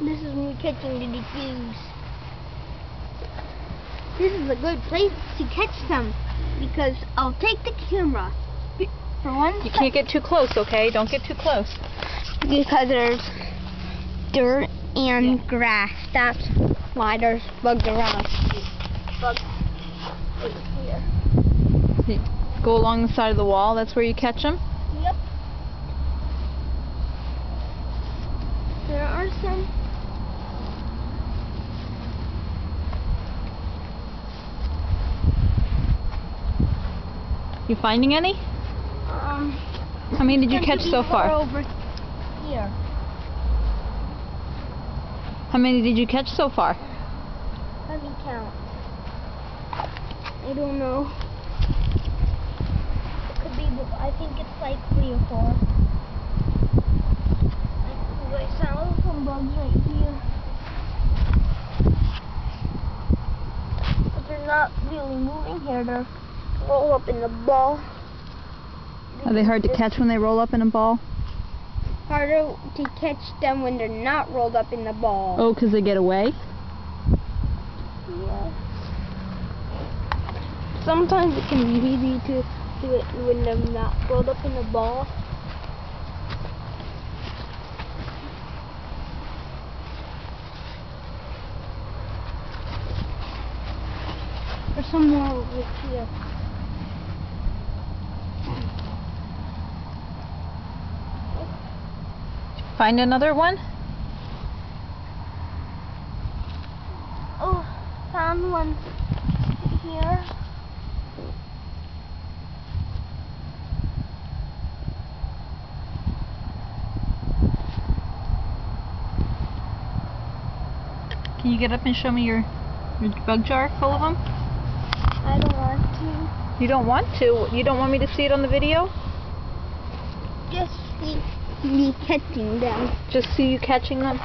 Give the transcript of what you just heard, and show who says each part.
Speaker 1: This is me catching Doo-de-doos. This is a good place to catch them because I'll take the camera for one
Speaker 2: You can't get too close, okay? Don't get too close.
Speaker 1: because there's dirt and grass. That's why there's bugs around. Bugs right here.
Speaker 2: Go along the side of the wall. That's where you catch them.
Speaker 1: Yep. There are some.
Speaker 2: You finding any?
Speaker 1: Um.
Speaker 2: How many did you catch so
Speaker 1: far? Over here.
Speaker 2: How many did you catch so far?
Speaker 1: Let me count. I don't know. It could be, I think it's like three or four. I, saw some bugs right here. But they're not really moving here. They're roll up in the ball.
Speaker 2: Are they hard to catch when they roll up in a ball?
Speaker 1: Harder to catch them when they're not rolled up in the ball.
Speaker 2: Oh, 'cause they get away?
Speaker 1: Yeah. Sometimes it can be easy to do it when they're not rolled up in a ball. There's some more over here.
Speaker 2: Find another one?
Speaker 1: Oh, found one here.
Speaker 2: Can you get up and show me your, your bug jar full of them?
Speaker 1: I don't want to.
Speaker 2: You don't want to? You don't want me to see it on the video?
Speaker 1: Just see me catching them.
Speaker 2: Just see you catching them?